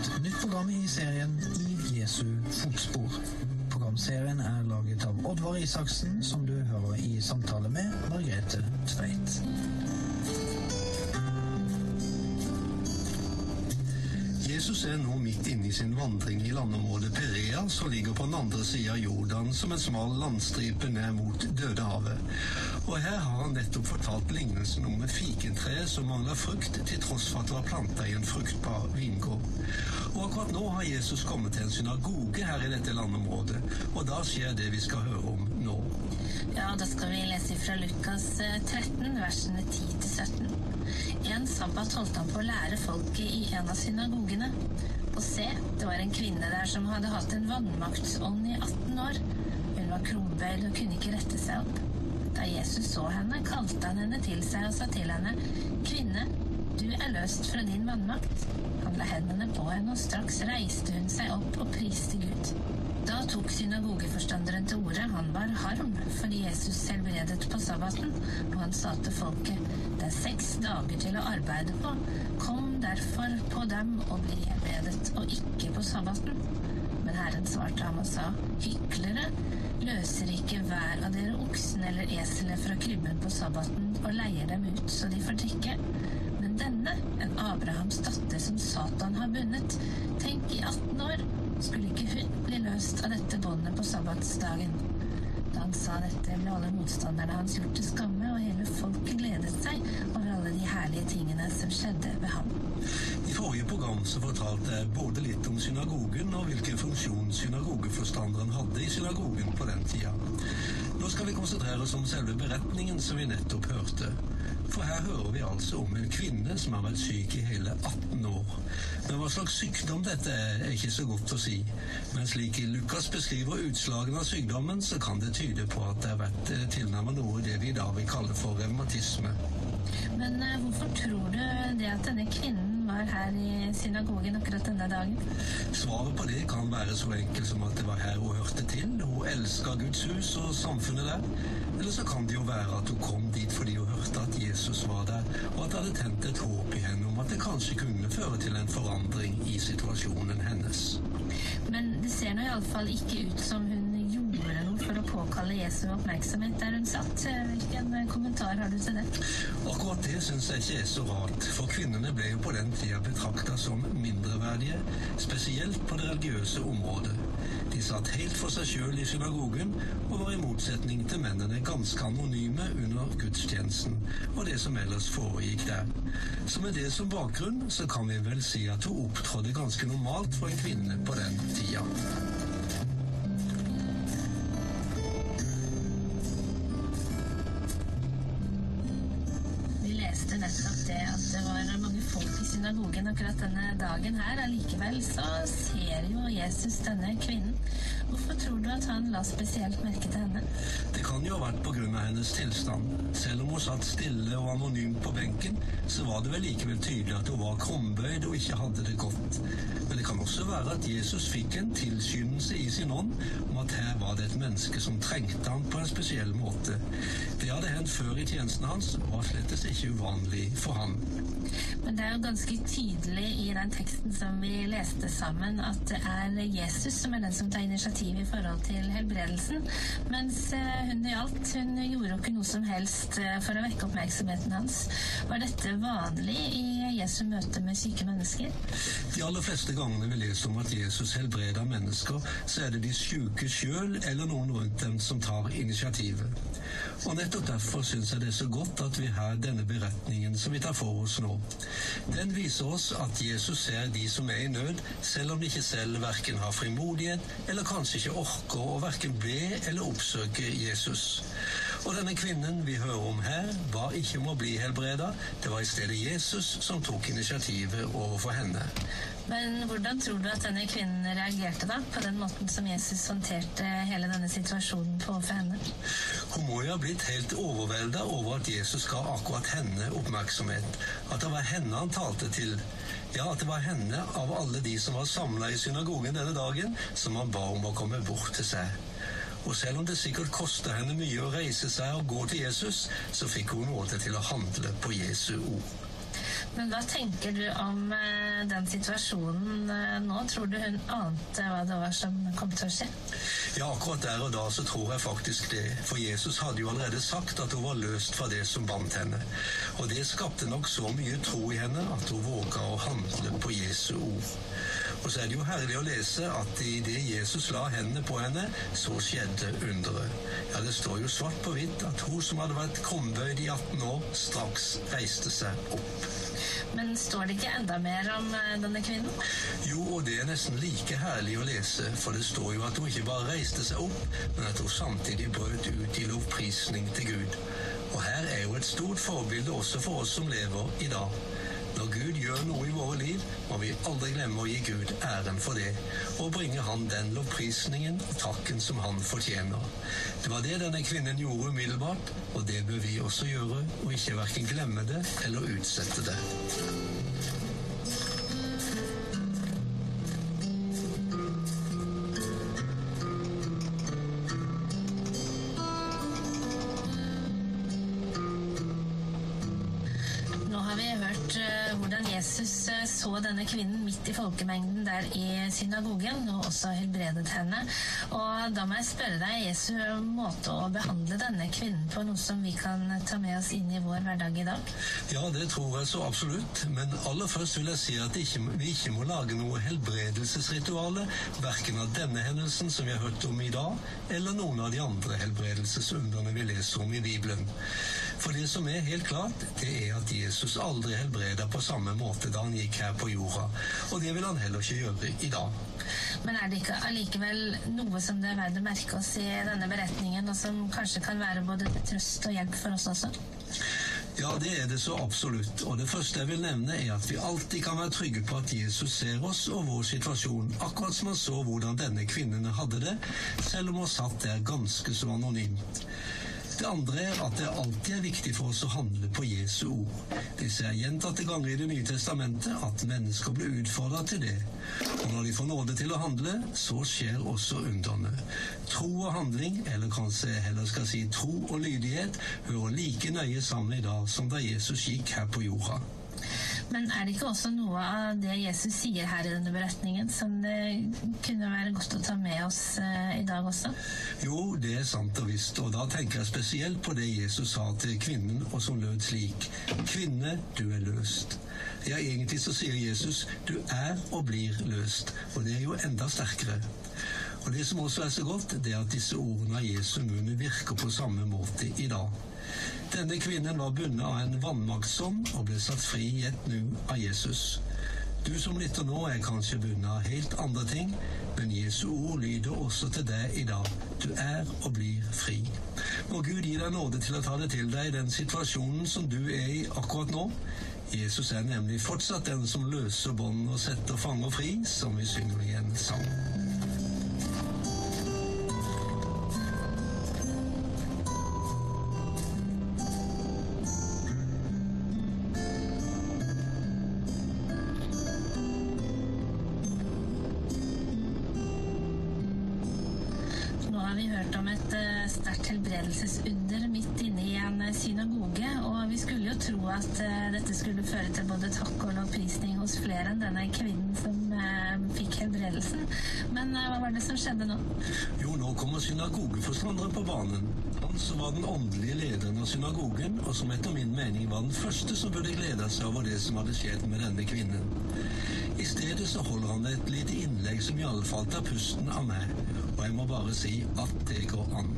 et nytt program i serien I Jesu fotspor. Programserien er laget av Oddvar Isaksen, som du hører i samtale med Margrethe Tveit. Jesus er nå midt inne i sin vandring i landområdet Perea, som ligger på den andre sida av Jordan som en smal landstripe ned mot Dødehavet. Og her har han nettopp fortalt lignelsen om et fikentre som mangler frukt, til tross for at det var planta i en fruktbar vingård. Og akkurat nå har Jesus kommet til en synagoge her i dette landområdet, og da skjer det vi skal høre om nå. Ja, da skal vi lese fra Lukas 13, versene 10-17. En sabbat holdt han på å lære folket i en av synagogene. Og se, det var en kvinne der som hadde hatt en vannmaktsånd i 18 år. Hun var krumbøyd og kunne ikke rette seg opp. Da Jesus så henne, kalte han henne til seg og sa til henne, Kvinne, du er løst fra din vannmakt. Han la hendene på henne, og straks reiste hun seg opp og priste Gud. Da tok synagogeforstanderen til orde. Han var harm fordi Jesus helbredet på sabbaten, og han sa til folket, det er seks dager til å arbeide på. Kom derfor på dem og bli helbredet, og ikke på sabbaten. Men Herren svarte ham og sa, hyklere, løser ikke hver av dere oksen eller eselet fra krybben på sabbaten og leier dem ut så de får drikke? Men denne, en Abrahams datter som Satan har bundet, tenk i 18 år, skulle ikke hun bli løst av dette båndet på sabbatsdagen? Da han sa dette, ble alle motstanderne hans gjort til skamme, og hele folket gledet seg over alle de herlige tingene som skjedde ved ham. Forrige program så fortalte jeg både litt om synagogen og hvilken funksjon synagogeforstanderen hadde i synagogen på den tida. Nå skal vi konsentrere oss om selve beretningen som vi nettopp hørte. For her hører vi altså om en kvinne som har vært syk i hele 18 år. Men hva slags sykdom dette er, er ikke så godt å si. Men slik Lukas beskriver utslagene av sykdommen, så kan det tyde på at det har vært tilnærmet noe det vi i dag vil kalle for revmatisme. Men uh, hvorfor tror du det at denne kvinnen var her i synagogen akkurat denne dagen? Svaret på det kan være så enkelt som at det var her hun hørte til. Hun elska Guds hus og samfunnet der. Eller så kan det jo være at hun kom dit fordi hun hørte at Jesus var der, og at det hadde tent et håp i henne om at det kanskje kunne føre til en forandring i situasjonen hennes. Men det ser nå iallfall ikke ut som hun for å påkalle Jesu oppmerksomhet der hun satt. Hvilken kommentar har du til det? Akkurat det syns jeg ikke er så rart, for kvinnene ble jo på den tida betrakta som mindreverdige, spesielt på det religiøse området. De satt helt for seg sjøl i synagogen og var i motsetning til mennene ganske anonyme under gudstjenesten og det som ellers foregikk der. Så med det som bakgrunn så kan vi vel si at hun opptrådte ganske normalt for en kvinne på den tida. Dagen her. Allikevel så ser jo Jesus denne kvinnen. Hvorfor tror du at han la spesielt merke til henne? Det kan jo ha vært pga. hennes tilstand. Selv om hun satt stille og anonymt på benken, så var det vel likevel tydelig at hun var krumbøyd og ikke hadde det godt. Men det kan også være at Jesus fikk en tilskyndelse i sin ånd om at her var det et menneske som trengte ham på en spesiell måte. Det hadde hendt før i tjenesten hans og var slettes ikke uvanlig for han. Men det er jo ganske tydelig i den teksten som vi leste sammen, at det er Jesus som er den som tar initiativ i forhold til helbredelsen. Mens hun i gjaldt, hun gjorde jo ikke noe som helst for å vekke oppmerksomheten hans. Var dette vanlig i Jesu møte med syke mennesker? De aller fleste gangene vi leser om at Jesus helbreder mennesker, så er det de syke sjøl eller noen rundt dem som tar initiativet. Og nettopp derfor syns jeg det er så godt at vi har denne beretningen som vi tar for oss nå. Den viser oss at Jesus ser de som er i nød, selv om de ikke selv verken har frimodighet eller kanskje ikke orker å verken be eller oppsøke Jesus. Og denne kvinnen vi hører om her, ba ikke om å bli helbreda, det var i stedet Jesus som tok initiativet overfor henne. Men hvordan tror du at denne kvinnen reagerte da, på den måten som Jesus håndterte hele denne situasjonen på overfor henne? Hun må jo ha blitt helt overvelda over at Jesus ga akkurat henne oppmerksomhet. At det var henne han talte til. Ja, at det var henne av alle de som var samla i synagogen denne dagen, som han ba om å komme bort til seg. Og selv om det sikkert kosta henne mye å reise seg og gå til Jesus, så fikk hun nåde til å handle på Jesu ord. Men hva tenker du om eh, den situasjonen eh, nå? Tror du hun ante hva det var som kom til å skje? Ja, akkurat der og da så tror jeg faktisk det. For Jesus hadde jo allerede sagt at hun var løst fra det som bandt henne. Og det skapte nok så mye tro i henne at hun våga å handle på Jesu ord. Og så er det jo herlig å lese at idet Jesus la hendene på henne, så skjedde underet. Ja, det står jo svart på hvitt at hun som hadde vært krumbøyd i 18 år, straks reiste seg opp. Men står det ikke enda mer om eh, denne kvinnen? Jo, og det er nesten like herlig å lese, for det står jo at hun ikke bare reiste seg opp, men at hun samtidig brøt ut i lovprisning til Gud. Og her er jo et stort forbilde også for oss som lever i dag. Når Gud gjør noe i våre liv, må vi aldri glemme å gi Gud æren for det, og bringe Han den lovprisningen og takken som Han fortjener. Det var det denne kvinnen gjorde umiddelbart, og det bør vi også gjøre, og ikke verken glemme det eller utsette det. Jesus eh, så denne kvinnen midt i folkemengden der i synagogen, og også helbredet henne. Og da må jeg spørre deg, Jesu måte å behandle denne kvinnen på, noe som vi kan ta med oss inn i vår hverdag i dag? Ja, det tror jeg så absolutt. Men aller først vil jeg si at vi ikke må lage noe helbredelsesrituale, verken av denne hendelsen som vi har hørt om i dag, eller noen av de andre helbredelsesundrene vi leser om i Bibelen. For det som er helt klart, det er at Jesus aldri helbreda på samme måte da han gikk her på jorda, og det vil han heller ikke gjøre i dag. Men er det ikke allikevel noe som det er verdt å merke oss i denne beretningen, og som kanskje kan være både til trøst og hjelp for oss også? Ja, det er det så absolutt. Og det første jeg vil nevne, er at vi alltid kan være trygge på at Jesus ser oss og vår situasjon, akkurat som han så hvordan denne kvinnen hadde det, selv om hun satt der ganske så anonymt. Det andre er at det alltid er viktig for oss å handle på Jesu ord. Det ser gjentatte ganger i Det nye testamentet at mennesker blir utfordra til det. Og når de får nåde til å handle, så skjer også underne. Tro og handling, eller kanskje jeg heller skal si tro og lydighet, hører like nøye sammen i dag som da Jesus gikk her på jorda. Men er det ikke også noe av det Jesus sier her i denne beretningen som det kunne være godt å ta med oss eh, i dag også? Jo, det er sant og visst, og da tenker jeg spesielt på det Jesus sa til kvinnen, og som lød slik. Kvinne, du er løst. Ja, egentlig så sier Jesus, du er og blir løst, og det er jo enda sterkere. Og det som også er så godt, det er at disse ordene av Jesu munn virker på samme måte i dag. Denne kvinnen var bundet av en vannmaktsom og ble satt fri i et nu av Jesus. Du som lytter nå, er kanskje bundet av helt andre ting, men Jesu ord lyder også til deg i dag. Du er og blir fri. Må Gud gi deg nåde til å ta det til deg i den situasjonen som du er i akkurat nå. Jesus er nemlig fortsatt den som løser bånd og setter fanger fri, som vi synger i en sang. Var den åndelige lederen av synagogen, og som etter min mening var den første som burde glede seg over det som hadde skjedd med denne kvinnen. I stedet så holder han et lite innlegg som iallfall tar pusten av meg, og jeg må bare si at det går an.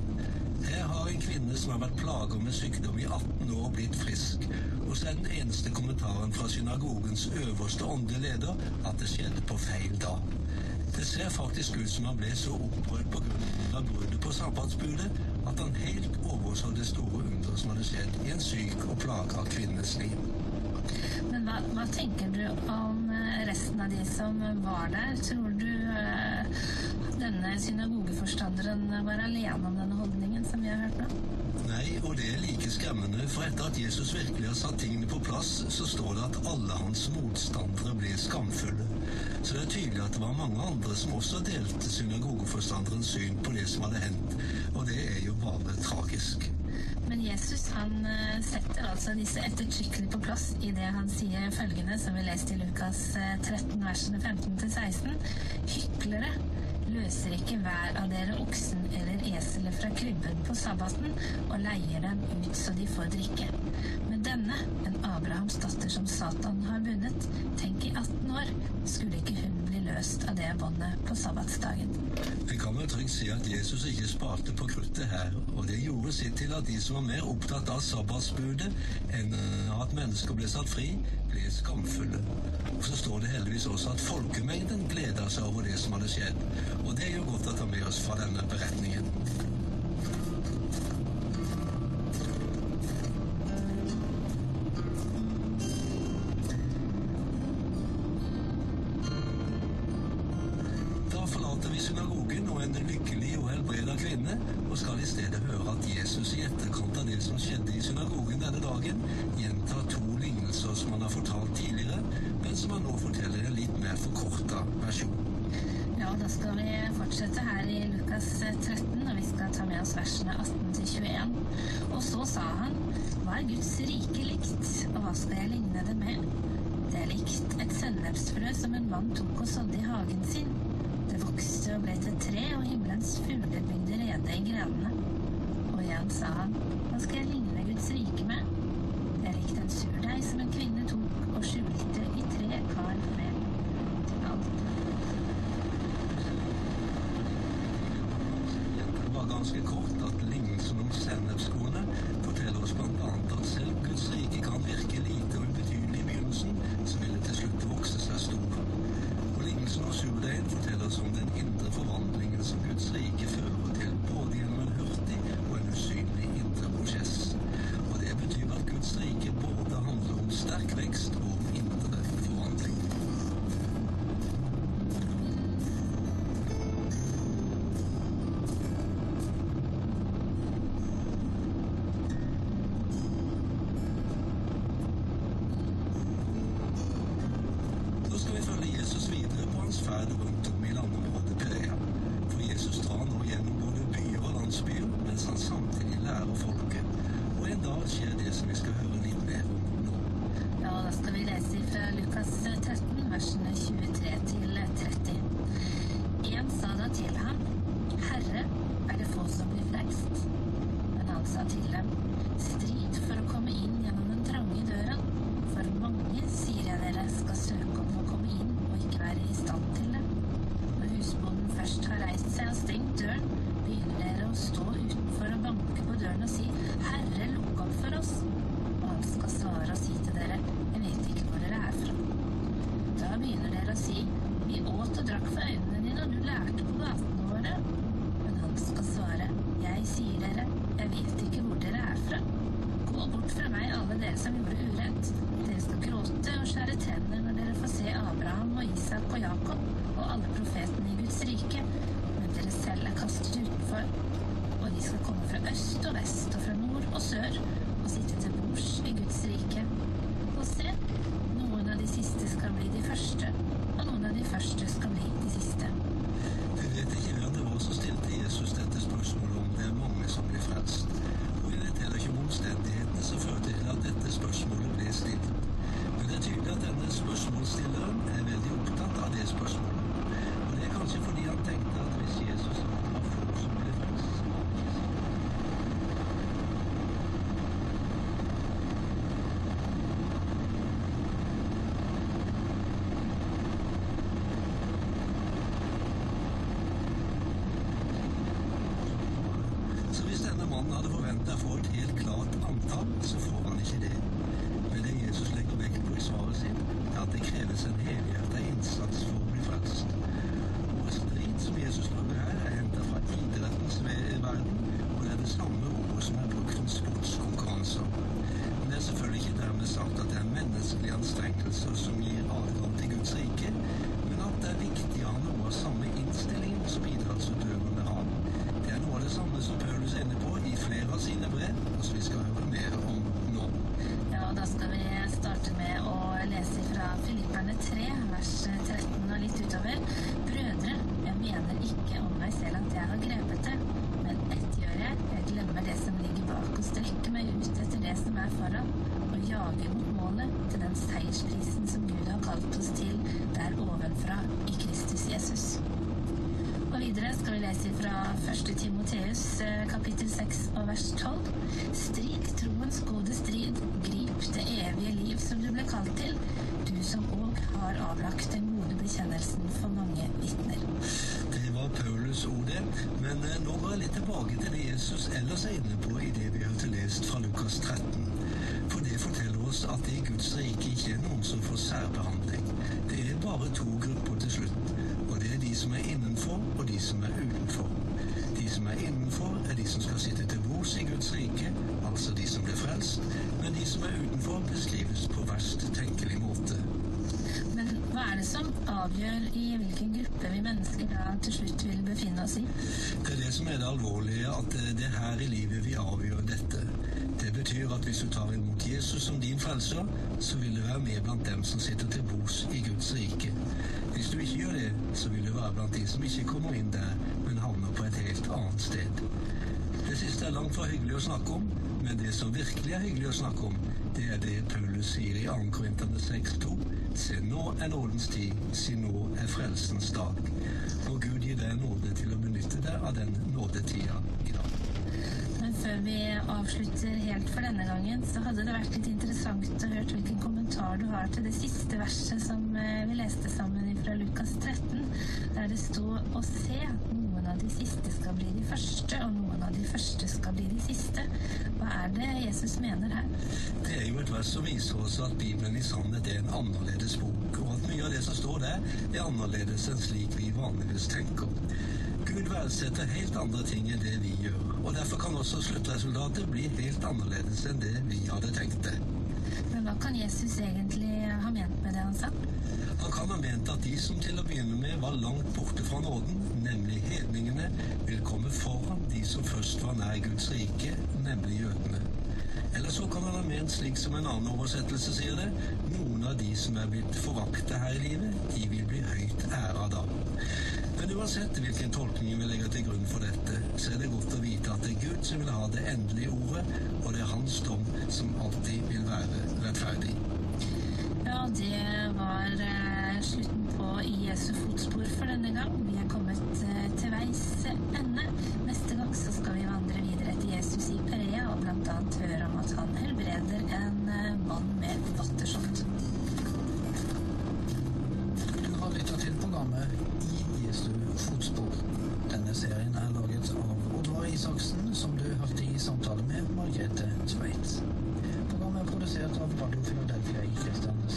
Her har en kvinne som har vært plaga med sykdom i 18 år, blitt frisk. Og så er den eneste kommentaren fra synagogens øverste åndelige leder at det skjedde på feil dag. Det ser faktisk ut som han ble så opprørt av bruddet på sabbatsbudet at han helt overså det store underet som hadde skjedd i en syk og plaga kvinnes liv. Men hva, hva tenker du om eh, resten av de som var der? Tror du uh, denne synagogeforstanderen var alene om denne holdningen som vi har hørt nå? Nei, og det er like skremmende, for etter at Jesus virkelig har satt tingene på plass, så står det at alle hans motstandere ble skamfulle. Så det er tydelig at det var mange andre som også delte synagogeforstanderens syn på det som hadde hendt, og det er jo bare tragisk. Men Jesus han eh, setter altså disse ettertrykkelig på plass i det han sier følgende, som vi leste i Lukas eh, 13, versene 15-16. Hyklere løser ikke hver av dere oksen eller eselet fra krybben på sabbaten og leier dem ut så de får drikke. Denne, en Abrahams datter som Satan har bundet, tenk i 18 år, skulle ikke hun bli løst av det båndet på sabbatsdagen. Vi kan vel trygt si at Jesus ikke sparte på kruttet her, og det gjorde sitt til at de som var mer opptatt av sabbatsbudet enn eh, at mennesker ble satt fri, ble skamfulle. Og så står det heldigvis også at folkemengden gleda seg over det som hadde skjedd, og det er jo godt å ta med oss fra denne beretningen. Forlater vi synagogen og en lykkelig og helbreda kvinne, og skal i stedet høre at Jesus i etterkant av det som skjedde i synagogen denne dagen, gjentar to lignelser som han har fortalt tidligere, men som han nå forteller en litt mer forkorta versjon. Ja, da skal vi fortsette her i Lukas 13, og vi skal ta med oss versene 18 til 21. Og så sa han, hva er Guds rike likt, og hva skal jeg ligne det med? Det er likt et sennepsfrø som en mann tok og sådde i hagen sin. Vokste og ble til tre, og himmelens fugler bygde rede i grenene. Og igjen sa han, hva skal jeg ligne Guds rike med? Det er likt en surdeig som en kvinne tok og skjulte i tre kar med til alt. Det var ganske kort at lignelsen om sennepskornet forteller oss bl.a. at selv Guds rike kan virke lite og ubetydelig i begynnelsen, så vil det til slutt vokse seg stor. Og lignelsen om surdeigen forteller oss om den Let's see. Versene 23 til 30. En sa da til ham, Herre, er det få som blir frelst? Men han sa til dem, strid for å komme inn gjennom den trange døra. For mange, sier jeg dere, skal søke om å komme inn og ikke være i stand til det. Når husbonden først har reist seg og stengt døren, begynner dere å stå utenfor og banke på døren og si, Herre, lukk opp for oss. Og han skal svare og si til dere, jeg vet ikke hvor dere er fra. Da begynner dere å si, vi åt og drakk for øynene dine, og du lærte på gatene våre. Men han skal svare, jeg sier dere, jeg vet ikke hvor dere er fra. Gå bort fra meg, alle dere som gjorde urett. Dere skal gråte og skjære tenner når dere får se Abraham og Isak og Jakob og alle profetene i Guds rike, men dere selv er kastet utenfor. Og de skal komme fra øst og vest og sør og sitte til bords i Guds rike. Og se, noen av de siste skal bli de første, og noen av de første skal bli de siste. Vi vet ikke hvem det var som stilte Jesus dette spørsmålet om det er mange som blir frelst. Og vi vet heller ikke om omstendighetene som førte til at dette spørsmålet ble stilt. Men det er tydelig at denne spørsmålsstilleren er veldig opptatt av det spørsmålet. Og det er kanskje fordi han tenkte at hvis Jesus sa det var få som ble frelst, så var det ikke så Så hvis denne mannen hadde forventa å få et helt klart antall, så får han ikke det. Men det Jesus legger vekt på i svaret sitt, er at det kreves en helhjertet innsats for å bli frelst. Ordet strid som Jesus bruker her, er henta fra idrettens ve- verden, og det er det samme ordet som er brukt om sportskonkurranser. Men det er selvfølgelig ikke dermed sagt at det er menneskelige anstrengelser som gir adgang til Guds rike, men at det er viktig å ha noe av samme innstillingen som idrettsutøverne har. Det er noe av det samme som Paulus er inne på i flere av sine brev, og som vi skal høre mer om nå. Ja, og da skal vi starte med å lese fra Filipperne 3, vers 13 og litt utover. Brødre, jeg mener ikke om meg selv at jeg har grepet det, men ett gjør jeg, jeg glemmer det som ligger bak og strekke meg ut etter det som er foran, og jage mot målet til den seiersprisen som Gud har kalt oss til der ovenfra i Kristus Jesus. Og videre skal vi lese fra 1. Timoteus eh, kapittel 6 og vers 12. Strid troens gode strid, grip det evige liv som du ble kalt til, du som òg har avlagt den gode bekjennelsen for mange vitner. Det var Paulus ord. Men eh, nå går jeg litt tilbake til det Jesus ellers er inne på i det vi hørte lest fra Lukas 13. For det forteller oss at det i Guds rike ikke er noen som får særbehandling. Det er bare to grupper til slutt. Og det er de som er innenfor, og de som er utenfor. De som er innenfor, er de som skal sitte til bords i Guds rike, altså de som blir frelst. Men de som er utenfor, beskrives på verst tenkelig måte. Men hva er det som avgjør i hvilken gruppe vi mennesker da til slutt vil befinne oss i? Det er det som er det alvorlige, at det er her i livet vi avgjør dette. Det betyr at hvis du tar imot Jesus som din frelser, så vil du være med blant dem som sitter til bords i Guds rike. Hvis du ikke gjør det, så vil du være blant de som ikke kommer inn der, men havner på et helt annet sted. Det siste er langt fra hyggelig å snakke om, men det som virkelig er hyggelig å snakke om, det er det Paulus sier i 2. Korinterne 6,2. Se, nå er nådens tid, si nå er frelsens dag. Og Gud gir deg nåde til å benytte deg av den nådetida i dag. Men før vi avslutter helt for denne gangen, så hadde det vært litt interessant å høre hvilken kommentar du har til det siste verset som eh, vi leste sammen fra Lukas 13, der det sto å se, noen av de siste skal bli de første, og de første skal bli de siste. Hva er det Jesus mener her? Det er jo et vers som viser oss at Bibelen i sannhet er en annerledes bok, og at mye av det som står der, er annerledes enn slik vi vanligvis tenker. Gud verdsetter helt andre ting enn det vi gjør, og derfor kan også sluttresultatet bli helt annerledes enn det vi hadde tenkt det. Men hva kan Jesus egentlig ha ment med sa? Han kan ha ment at de som til å begynne med var langt borte fra nåden, nemlig hedningene, vil komme foran de som først var nær Guds rike, nemlig jødene. Eller så kan han ha ment slik som en annen oversettelse sier det, noen av de som er blitt foraktet her i livet, de vil bli høyt æra da. Men uansett hvilken tolkning vi legger til grunn for dette, så er det godt å vite at det er Gud som vil ha det endelige ordet, og det er hans dom som alltid vil være rettferdig. Det var eh, slutten på Jesu fotspor for denne gang. Vi er kommet eh, til veis ende. Neste gang så skal vi vandre videre etter Jesus i Perea og annet høre om at han helbreder en eh, mann med vattersånt. Du har lyttet til programmet I Jesu fotspor. Denne serien er laget av Oddvar Isaksen, som du hørte i samtale med Margrethe Tveit. Programmet er produsert av Radio Philadelphia i Kristiansand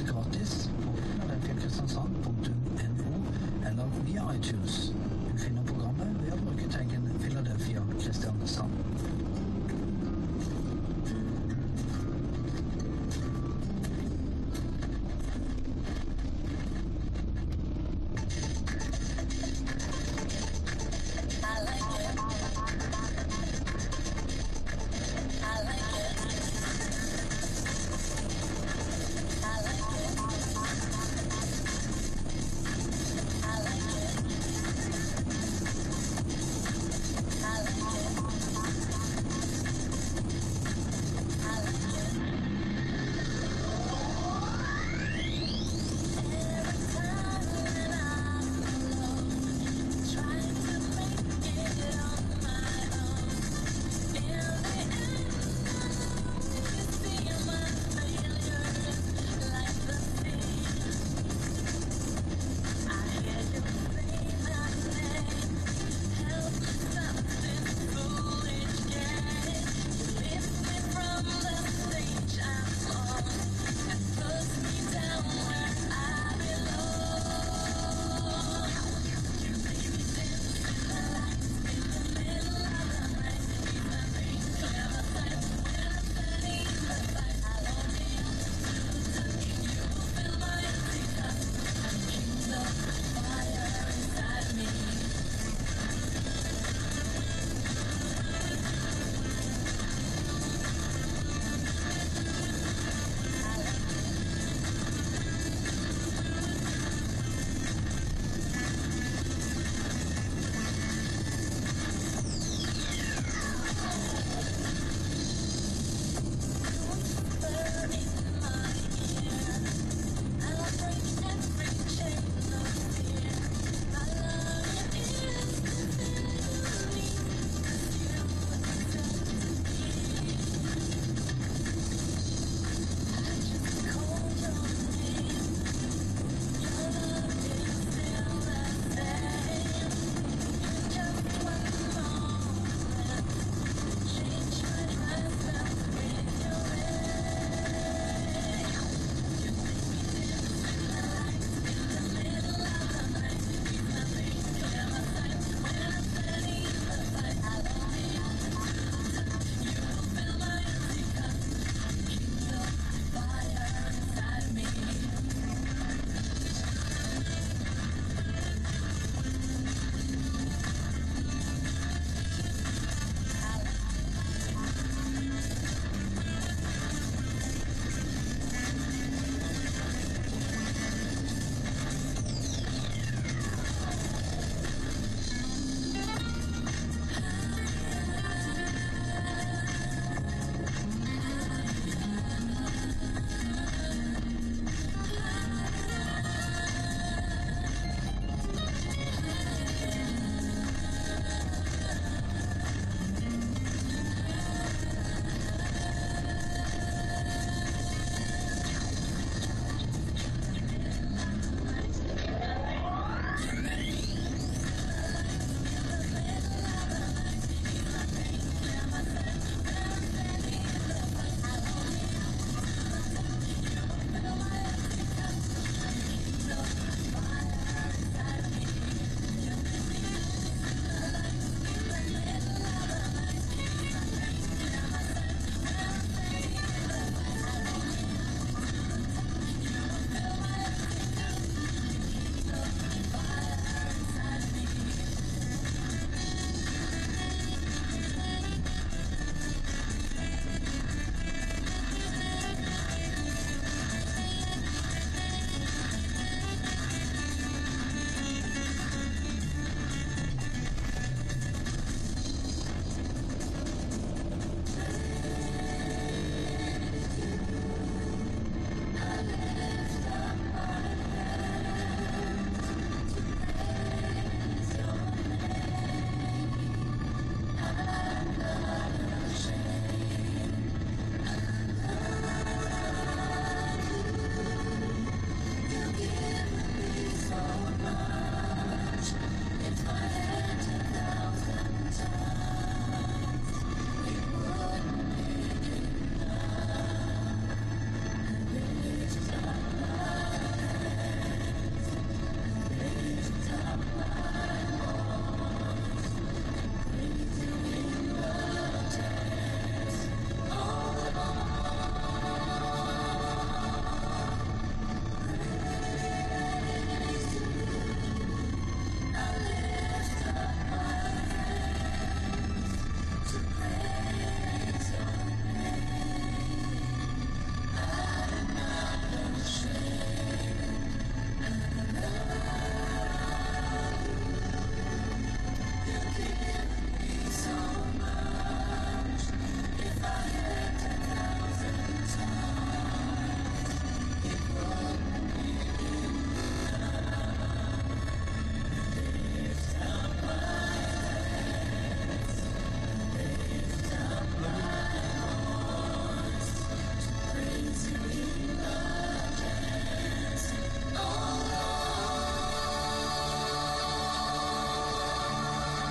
ned gratis på philadelphiakristiansand.no eller via iTunes.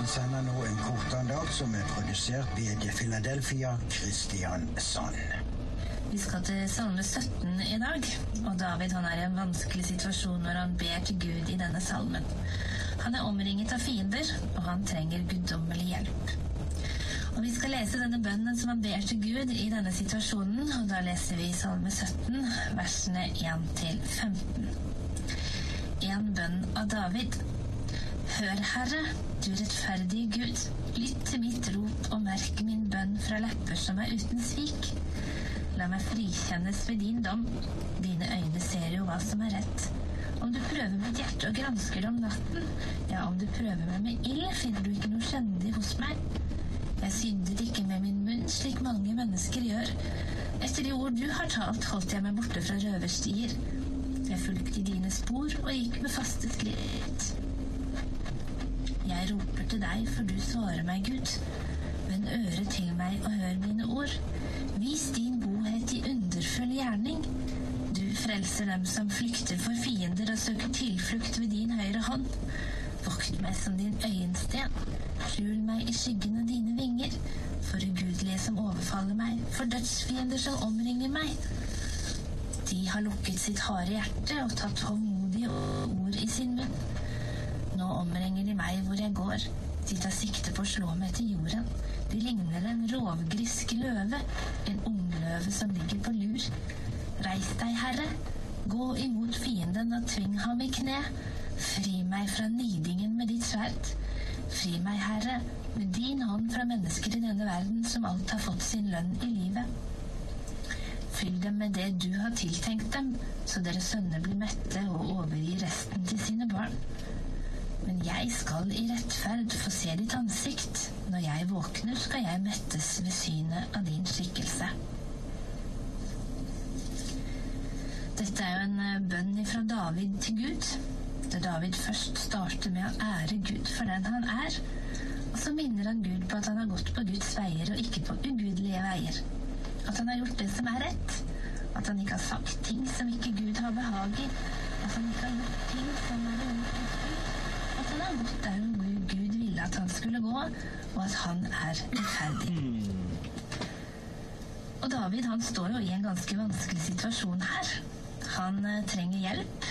Sender nå en kortandakt som er produsert ved Philadelphia Kristiansand. Vi skal til Salme 17 i dag, og David han er i en vanskelig situasjon når han ber til Gud i denne salmen. Han er omringet av fiender, og han trenger guddommelig hjelp. Og Vi skal lese denne bønnen som han ber til Gud i denne situasjonen, og da leser vi Salme 17, versene 1 til 15. En bønn av David. Hør, Herre, du rettferdige Gud, lytt til mitt rop og merk min bønn fra lepper som er uten svik. La meg frikjennes ved din dom. Dine øyne ser jo hva som er rett. Om du prøver mitt hjerte og gransker det om natten, ja, om du prøver meg med ild, finner du ikke noe skjendig hos meg. Jeg syndet ikke med min munn, slik mange mennesker gjør. Etter de ord du har talt, holdt jeg meg borte fra røverstier. Jeg fulgte dine spor og gikk med faste glitt. Jeg roper til deg, for du svarer meg, Gud. Vend øret til meg og hør mine ord. Vis din godhet i underfull gjerning. Du frelser dem som flykter for fiender og søker tilflukt ved din høyre hånd. Vokt meg som din øyensten. Skjul meg i skyggen av dine vinger. For ugudelige som overfaller meg, for dødsfiender som omringer meg. De har lukket sitt harde hjerte og tatt håndmodige ord i sin munn. Omringer de meg hvor jeg går. De tar sikte på å slå meg til jorden. De ligner en rovgrisk løve, en ungløve som ligger på lur. Reis deg, Herre, gå imot fienden og tving ham i kne. Fri meg fra nidingen med ditt sverd. Fri meg, Herre, med din hånd fra mennesker i denne verden som alt har fått sin lønn i livet. Fyll dem med det du har tiltenkt dem, så deres sønner blir mette og overgir resten til sine barn. Men jeg skal i rettferd få se ditt ansikt. Når jeg våkner, skal jeg mettes ved synet av din skikkelse. Dette er jo en eh, bønn fra David til Gud. Der David først starter med å ære Gud for den han er. Og så minner han Gud på at han har gått på Guds veier og ikke på ugudelige veier. At han har gjort det som er rett. At han ikke har sagt ting som ikke Gud har behag i. At han ikke har gjort ting som er imot Guds er der hvor Gud ville at han skulle gå, og at han er rettferdig. Og David han står jo i en ganske vanskelig situasjon her. Han eh, trenger hjelp